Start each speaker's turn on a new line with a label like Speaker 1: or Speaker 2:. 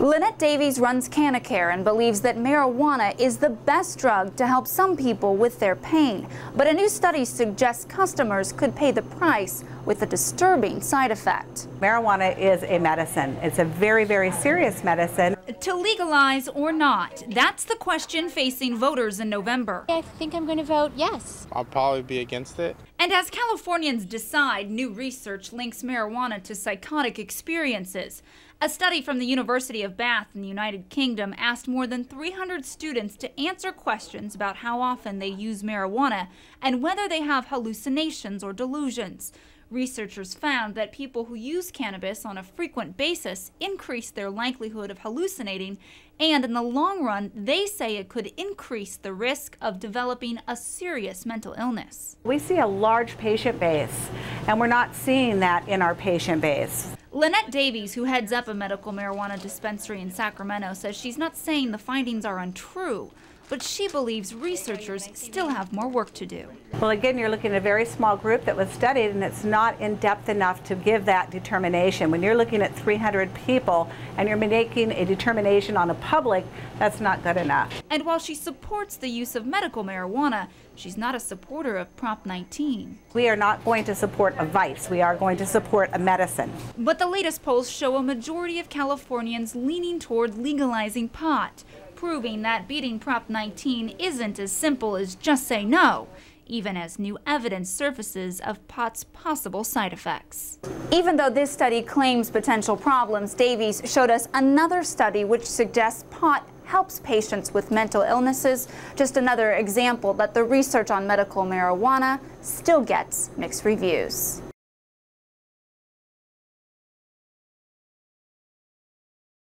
Speaker 1: Lynette Davies runs Canacare and believes that marijuana is the best drug to help some people with their pain. But a new study suggests customers could pay the price with a disturbing side effect.
Speaker 2: Marijuana is a medicine. It's a very, very serious medicine.
Speaker 1: To legalize or not, that's the question facing voters in November.
Speaker 3: I think I'm going to vote yes.
Speaker 4: I'll probably be against it.
Speaker 1: And as Californians decide, new research links marijuana to psychotic experiences. A study from the University of Bath in the United Kingdom asked more than 300 students to answer questions about how often they use marijuana and whether they have hallucinations or delusions. Researchers found that people who use cannabis on a frequent basis increase their likelihood of hallucinating, and in the long run, they say it could increase the risk of developing a serious mental illness.
Speaker 2: We see a large patient base, and we're not seeing that in our patient base.
Speaker 1: Lynette Davies, who heads up a medical marijuana dispensary in Sacramento, says she's not saying the findings are untrue, but she believes researchers still have more work to do.
Speaker 2: Well, again, you're looking at a very small group that was studied, and it's not in depth enough to give that determination. When you're looking at 300 people and you're making a determination on a public, that's not good enough.
Speaker 1: And while she supports the use of medical marijuana, she's not a supporter of Prop 19.
Speaker 2: We are not going to support a vice. We are going to support a medicine.
Speaker 1: But the latest polls show a majority of Californians leaning toward legalizing pot proving that beating Prop 19 isn't as simple as just say no, even as new evidence surfaces of pot's possible side effects. Even though this study claims potential problems, Davies showed us another study which suggests pot helps patients with mental illnesses. Just another example that the research on medical marijuana still gets mixed reviews.